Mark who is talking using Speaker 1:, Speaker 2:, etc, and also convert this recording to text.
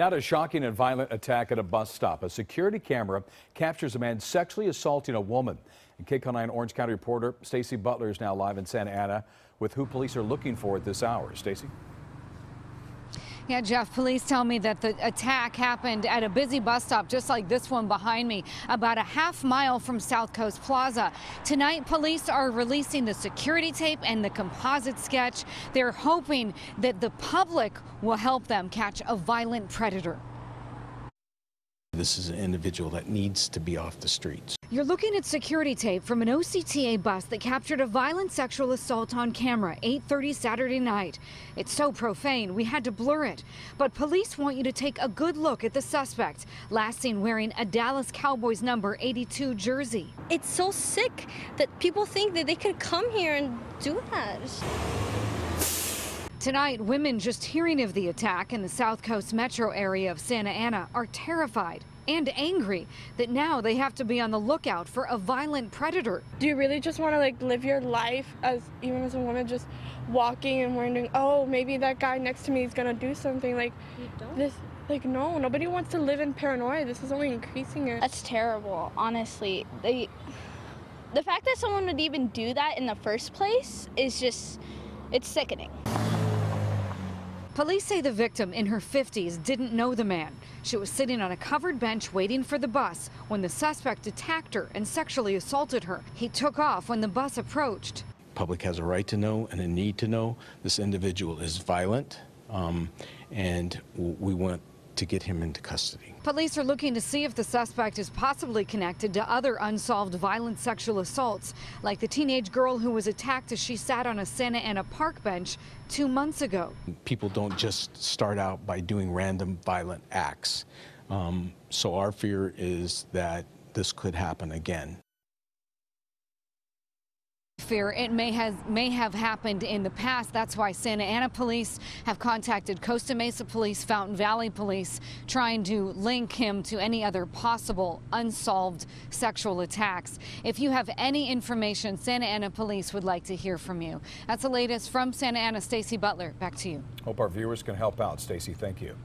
Speaker 1: Now to a shocking and violent attack at a bus stop. A security camera captures a man sexually assaulting a woman. And KCAL 9 Orange County reporter Stacy Butler is now live in Santa Ana with who police are looking for at this hour. Stacy?
Speaker 2: Yeah, Jeff, police tell me that the attack happened at a busy bus stop just like this one behind me, about a half mile from South Coast Plaza. Tonight, police are releasing the security tape and the composite sketch. They're hoping that the public will help them catch a violent predator.
Speaker 3: This is an individual that needs to be off the streets.
Speaker 2: You're looking at security tape from an OCTA bus that captured a violent sexual assault on camera 8:30 Saturday night. It's so profane, we had to blur it. But police want you to take a good look at the suspect, last seen wearing a Dallas Cowboys number 82 jersey.
Speaker 4: It's so sick that people think that they could come here and do that.
Speaker 2: Tonight, women just hearing of the attack in the South Coast metro area of Santa Ana are terrified and angry that now they have to be on the lookout for a violent predator.
Speaker 5: Do you really just want to like live your life as even as a woman just walking and wondering, oh, maybe that guy next to me is gonna do something like this? Like no, nobody wants to live in paranoia. This is only increasing it.
Speaker 4: That's terrible, honestly. They, the fact that someone would even do that in the first place is just, it's sickening.
Speaker 2: Police say the victim in her 50s didn't know the man. She was sitting on a covered bench waiting for the bus when the suspect attacked her and sexually assaulted her. He took off when the bus approached.
Speaker 3: Public has a right to know and a need to know this individual is violent, um, and we want to get him into custody.
Speaker 2: Police are looking to see if the suspect is possibly connected to other unsolved violent sexual assaults, like the teenage girl who was attacked as she sat on a Santa Ana park bench two months ago.
Speaker 3: People don't just start out by doing random violent acts. Um, so our fear is that this could happen again
Speaker 2: it may may have happened in the past. That's why Santa Ana police have contacted Costa Mesa Police, Fountain Valley Police, trying to link him to any other possible unsolved sexual attacks. If you have any information, Santa Ana Police would like to hear from you. That's the latest from Santa Ana. Stacy Butler, back to you.
Speaker 1: Hope our viewers can help out. Stacy, thank you.